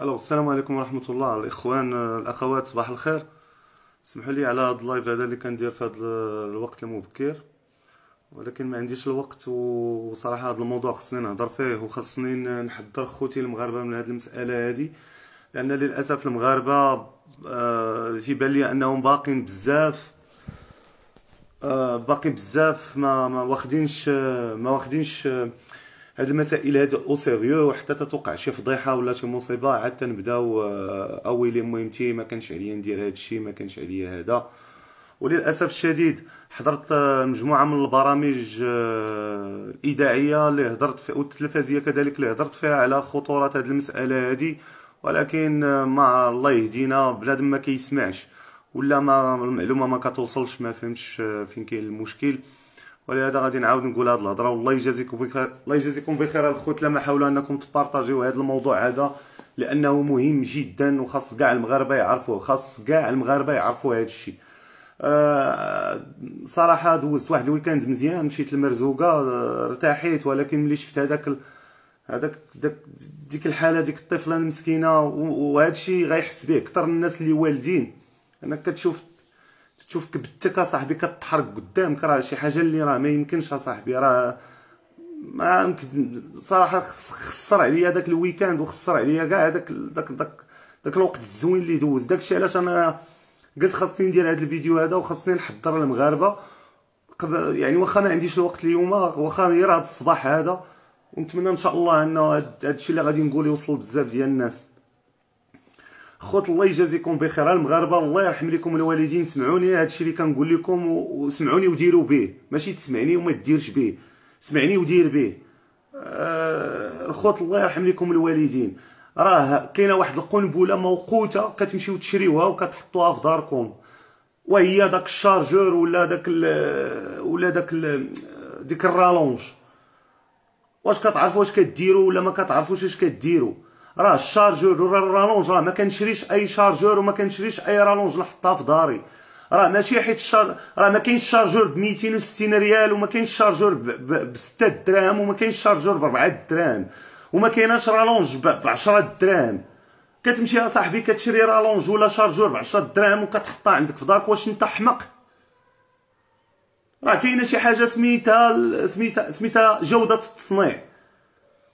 ألو السلام عليكم ورحمة الله الإخوان الأخوات صباح الخير اسمحوا لي على هذا اللايف هذا اللي كندير في هذا الوقت المبكر ولكن ما عنديش الوقت وصراحة هذا الموضوع خصني نهضر فيه وخصني نحضر خوتي المغاربة من هذه المسألة هذه لأن للأسف المغاربة آه، تيبان لي أنهم باقين بزاف باقي بزاف ما ما واخدينش ما واخدينش هاد المسائل هادي أو سيريو وحتى تتوقع شي فضيحة ولا شي مصيبة عاد تنبداو آه، اويلي مهمتي ما كانش عليا ندير هاد الشيء ما كانش عليا هذا. وللأسف الشديد حضرت آه، مجموعة من البرامج آه، الاذاعيه اللي هضرت في والتلفزيونيه كذلك اللي هضرت فيها على خطورة هاد المسألة هادي. ولكن ما الله يهدينا بنادم ما كيسمعش ولا ما المعلومة ما كتوصلش ما فهمش فين كاين المشكل. ولهذا غادي نعاود نقول هذه الهضرة والله يجازيكم بخير الله يجازيكم بخير الخوت لما حاولوا أنكم تبارطاجيو هذا الموضوع هذا لأنه مهم جدا وخاص كاع المغاربة يعرفوه خاص كاع المغاربة يعرفوا هذا الشيء. أه صراحة دوزت واحد ال week-end مزيان مشيت للمرزوقه آه، ارتاحيت ولكن ملي شفت هذاك هذاك ديك الحالة ديك الطفلة المسكينة وهذا الشيء غيحس به أكثر الناس اللي والدين. انك كتشوف تشوف كبدتك اصاحبي كتحرك قدامك راه شي حاجة اللي راه ما يمكنش أصاحبي راه ما يمكن صراحة خسر عليا داك ال week-end وخسر عليا كاع داك داك داك داك الوقت الزوين اللي دوز. داكشي علاش أنا قلت خاصني ندير هذا الفيديو هذا وخاصني نحضر المغاربة. يعني واخا ما عنديش الوقت اليوم واخا غير هذا الصباح هذا ونتمنى إن شاء الله إنه هذا الشيء اللي غادي نقول يوصل بزاف ديال الناس. خوت الله يجازيكم بخير. المغاربة الله يرحم لكم الوالدين. سمعوني هادشي اللي كنقول لكم وسمعوني وديروا به. ماشي تسمعني وما ديرش به. سمعني ودير به. آه الخوت الله يرحم لكم الوالدين. راه كاينة واحد القنبلة موقوتة كتمشيو تشريوها وكتحطوها في داركم. وهي داك ال chargeur ولا داك ولا داك ديك ال rallonge. واش كتعرفوا واش كديروا ولا ما كتعرفوش اش كديروا؟ راه ال chargeur ولا ال rallonge راه ما كنشريش أي chargeur وما كنشريش أي rallonge نحطها في داري. راه ماشي حيت ال char راه ما كاينش chargeur ب 260 ريال وما كاينش chargeur ب 6 دراهم وما كاينش chargeur ب 4 دراهم وما كايناش rallonge ب 10 دراهم. كتمشي يا صاحبي كتشري rallonge ولا chargeur ب 10 دراهم وكتحطها عندك في دارك واش أنت حمق راه كاينة شي حاجة سميتها سميتها سميتها جودة التصنيع.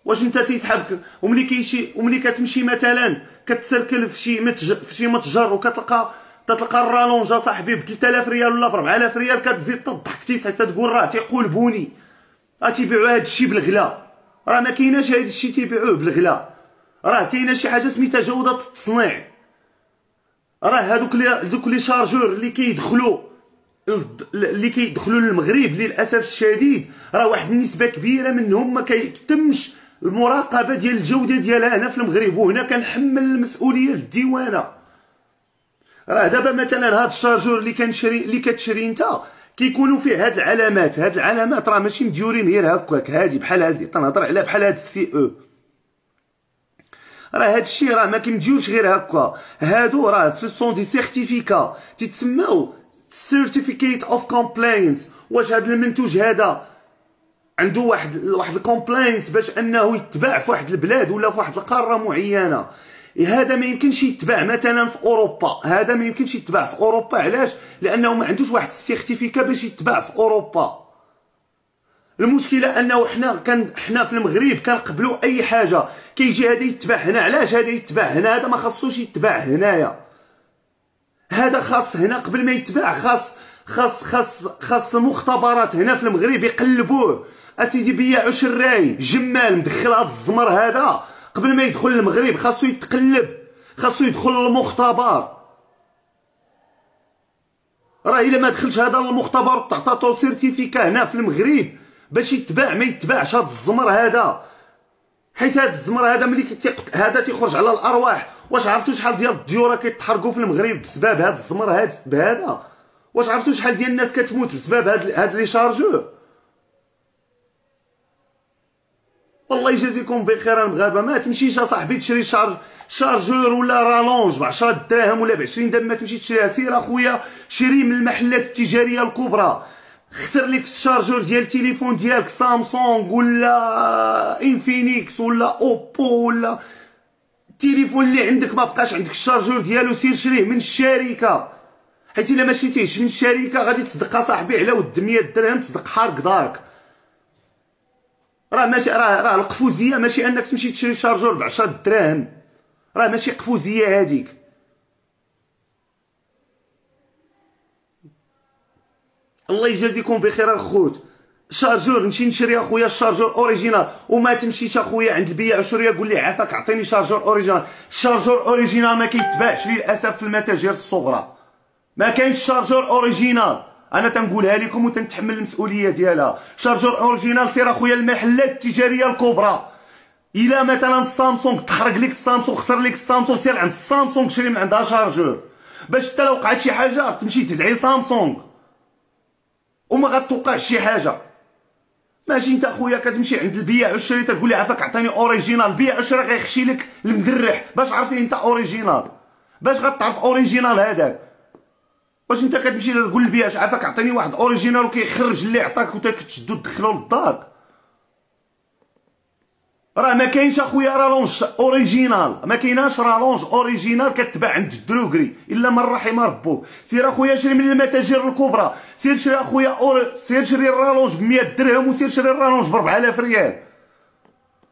واش انت تيسحبك؟ وملي كيشي وملي كتمشي مثلا كتسركل في شي متجر في شي متجر وكتلقى تتلقى ال rallonge صاحبي ب 3000 ريال ولا ب 4000 ريال كتزيد تضحك تيسعد تقول راه تيقولبوني راه تيبيعوا هذا الشيء بالغلا. راه ما كايناش هذا الشيء تيبيعوه بالغلا. راه كاينة شي حاجة سميتها جودة التصنيع. راه هذوك اللي دوك les chargeurs اللي كيدخلوا اللي كيدخلوا للمغرب للأسف الشديد راه واحد النسبة كبيرة منهم ما كيتمش المراقبة ديال الجودة ديالها هنا في المغرب وهنا كنحمل المسؤولية للديوانة. راه دابا مثلا هاد ال chargeur اللي كنشري اللي كتشري أنت كيكونوا فيه هاد العلامات هاد العلامات راه ماشي مديورين غير هكاك هادي بحال هادي تنهضر على بحال هاد ال CE. راه هاد الشيء راه ما كيمديوش غير هكا هادو راه ce sont des certificats تيتسماو certificate of compliance واش هاد المنتوج هذا؟ عنده واحد واحد ال compliance باش انه يتباع في واحد البلاد ولا في واحد القارة معينة. هذا ما يمكنش يتباع مثلا في أوروبا. هذا ما يمكنش يتباع في أوروبا. علاش؟ لأنه ما عندوش واحد ال certificat باش يتباع في أوروبا. المشكلة أنه حنا كان حنا في المغرب كنقبلوا أي حاجة. كيجي هذا يتباع هنا. علاش هذا يتباع هنا؟ هذا ما خاصوش يتباع هنايا. هذا خاص هنا قبل ما يتباع. خاص خاص خاص خاص مختبرات هنا في المغرب يقلبوه. أسيدي بياعو شراي جمال مدخل هاد الزمر هذا. قبل ما يدخل المغرب خاصو يتقلب. خاصو يدخل للمختبر. راه إلا ما دخلش هذا للمختبر تعطاتو certificat هنا في المغرب باش يتباع ما يتباعش هاد الزمر هذا. حيت هاد الزمر هذا ملي هذا تيخرج على الأرواح. واش عرفتوا شحال ديال الديورا كيتحرقوا في المغرب بسبب هاد الزمر هاد بهذا؟ واش عرفتوا شحال ديال الناس كتموت بسبب هاد هاد les chargeurs؟ والله يجازيكم بخير المغاربه ما تمشيش اصاحبي تشري charge chargeur ولا rallonge ب 10 دراهم ولا ب 20 درهم ما تمشي تشريها. سير أخويا شري من المحلات التجارية الكبرى. خسر لك ال chargeur ديال التليفون ديالك سامسونج ولا إنفينيكس ولا أوبو ولا التليفون اللي عندك ما بقاش عندك ال chargeur ديالو سير شريه من الشركة. حيت إلا ما شريتيهش من الشركة غادي تصدق صاحبي على ود 100 درهم تصدق حارق دارك. راه ماشي راه راه القفوزية ماشي أنك تمشي تشري chargeur ب 10 دراهم. راه ماشي قفوزية هذيك الله يجازيكم بخير الخوت. chargeur نمشي نشري أخويا ال chargeur original. وما تمشيش أخويا عند البياع وشريه قول لي عافاك عطيني chargeur original. ال chargeur original ما كيتباعش للأسف في المتاجر الصغرى. ما كاينش chargeur original. أنا تنقولها لكم وتنتحمل المسؤولية ديالها. chargeur original سير أخويا المحلات التجارية الكبرى. إلا مثلا سامسونج تحرق لك سامسونج خسر لك سامسونج سير عند سامسونج شري من عندها chargeur باش حتى لو وقعت شي حاجة تمشي تدعي سامسونج وما غتوقعش شي حاجة. ماشي أنت أخويا كتمشي عند البياع والشري تقول لي عافاك عطيني original البياع والشري غيخشي لك المدرح. باش عرفتي أنت original. باش غتعرف original هذاك. واش انت كتمشي تقول للبياع عافاك عطيني واحد original وكيخرج اللي عطاك وتكتشدو تدخلو للدار. راه ما كاينش اخويا rallonge original ما كايناش rallonge original كتباع عند ال droguerie إلا من رحم ربك سير اخويا شري من المتاجر الكبرى سير شري اخويا or... سير شري ال rallonge ب 100 درهم وسير شري ال rallonge ب 4000 ريال.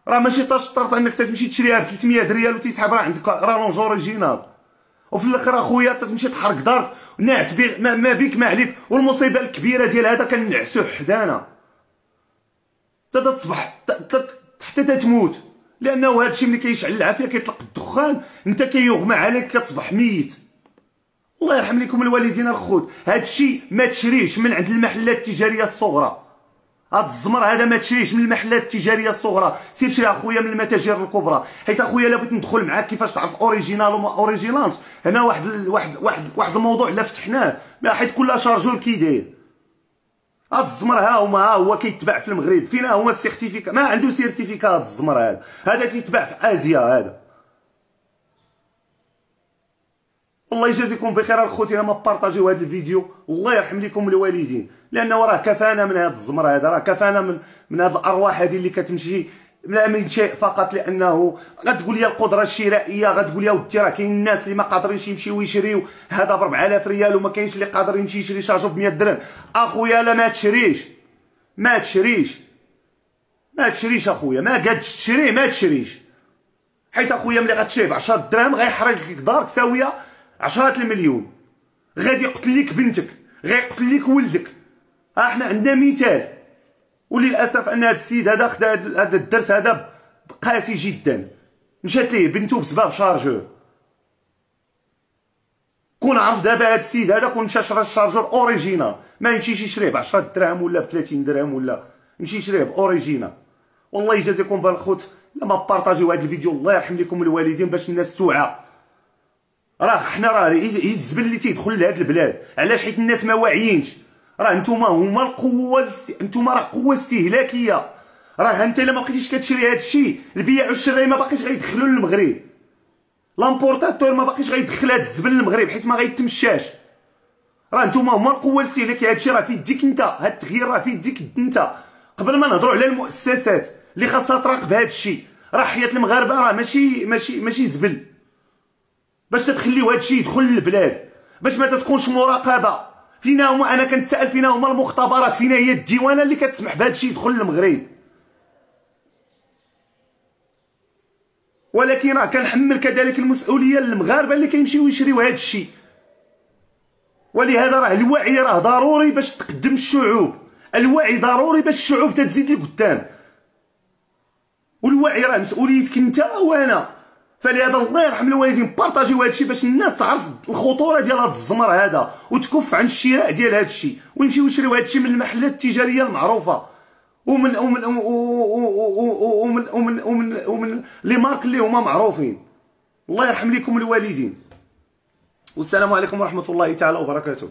راه ماشي طاشطرط انك تمشي تشريها ب 300 ريال وتيسحب راه عندك rallonge original وفي الآخر اخويا تمشي تحرق دارك ناعس بي ما, بيك ما عليك والمصيبة الكبيرة ديال هذا كنعسو حدانا. تصبح حتى تتموت. لأنه هذا الشيء ملي كيشعل العافية كيطلق الدخان. أنت كيغمى عليك كتصبح ميت. الله يرحم لكم الوالدين الخوت. هذا الشيء ما تشريش من عند المحلات التجارية الصغرى. هاد الزمر هذا ما تشريش من المحلات التجارية الصغرى. سير شري أخويا من المتاجر الكبرى. حيت أخويا الا بغيت ندخل معاك كيفاش تعرف original وما original ش. هنا واحد واحد واحد واحد الموضوع الا فتحناه. حيت كل chargeur كي داير هاد الزمر ها هما ها هو كيتباع في المغرب. فينا هما ال certificat ما عنده certificat هاد الزمر هذا. هذا كيتباع في ازيا هذا. الله يجازيكم بخير. الخوتي ما بارطاجيو هذا الفيديو. الله يرحم لكم الوالدين. لأنه راه كفانا من هذا الزمر هذا راه كفانا من من هذه الأرواح هذه اللي كتمشي لا من شيء فقط لأنه غتقول لي القدرة الشرائية غتقول لي ودي راه كاين الناس اللي ما قادرينش يمشيو يشريو هذا ب 4000 ريال وما كاينش اللي قادر يمشي يشري شارجو ب 100 درهم. أخويا لا ما تشريش ما تشريش ما تشريش أخويا ما قادش تشريه ما تشريش. حيت أخويا ملي غتشريه ب 10 دراهم غيحرق لك دارك ساوية عشرات المليون. غادي يقتل لك بنتك غيقتل لك ولدك. إحنا عندنا مثال. وللأسف أن هذا السيد هذا خدا هذا الدرس هذا قاسي جدا. مشات ليه؟ بنته بسبب chargeur كون عرف دابا هذا السيد هذا كون مشى شرا ال chargeur original ما يمشيش يشريه ب 10 دراهم ولا ب 30 درهم ولا يمشي يشريه ب original والله يجازيكم بالخوت لما بارطاجيو هذا الفيديو. الله يرحم لكم الوالدين باش الناس توعى. راه حنا راه الزبل اللي تيدخل لهاد البلاد علاش حيت الناس ما واعيينش؟ راه نتوما هما القوة نتوما راه قوة استهلاكية. راه انت الا ما بقيتيش كتشري هذا الشيء البيع والشراي ما باقيش غيدخلوا للمغرب. لامبورتاتور ما باقيش غيدخل هذا الزبل للمغرب حيت ما غيتمشاش. راه نتوما هما القوة الاستهلاكية. هذا الشيء راه في يديك انت هذا التغيير راه في يديك انت. قبل ما نهضروا على المؤسسات اللي خاصها تراقب هذا الشيء راه حياة المغاربة راه ماشي ماشي ماشي زبل. باش تخليو هذا الشيء يدخل للبلاد باش ما تكونش مراقبة. فينا هما أنا كنتسائل فينا هما المختبرات فينا هي الديوانة اللي كتسمح بهذا الشيء يدخل للمغرب. ولكن راه كنحمل كذلك المسؤولية للمغاربة اللي كيمشيو يشريو هذا الشيء. ولهذا راه الوعي راه ضروري باش تقدم الشعوب. الوعي ضروري باش الشعوب تتزيد لقدام. والوعي راه مسؤوليتك انت وأنا. فلهذا الله يرحم الوالدين بارطاجيو هذا الشيء باش الناس تعرف الخطورة ديال هذا الزمر هذا وتكف عن الشراء ديال هذا الشيء ويمشيو يشريو هذا الشيء من المحلات التجارية المعروفة. ومن ومن ومن ومن ومن ومن, لي مارك اللي هما معروفين. الله يرحم لكم الوالدين. والسلام عليكم ورحمة الله تعالى وبركاته.